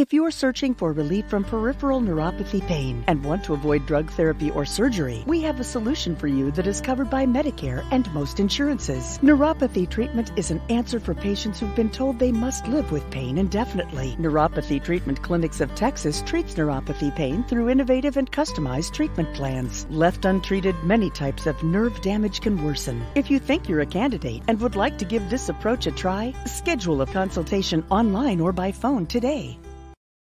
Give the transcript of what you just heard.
If you're searching for relief from peripheral neuropathy pain and want to avoid drug therapy or surgery, we have a solution for you that is covered by Medicare and most insurances. Neuropathy treatment is an answer for patients who've been told they must live with pain indefinitely. Neuropathy Treatment Clinics of Texas treats neuropathy pain through innovative and customized treatment plans. Left untreated, many types of nerve damage can worsen. If you think you're a candidate and would like to give this approach a try, schedule a consultation online or by phone today.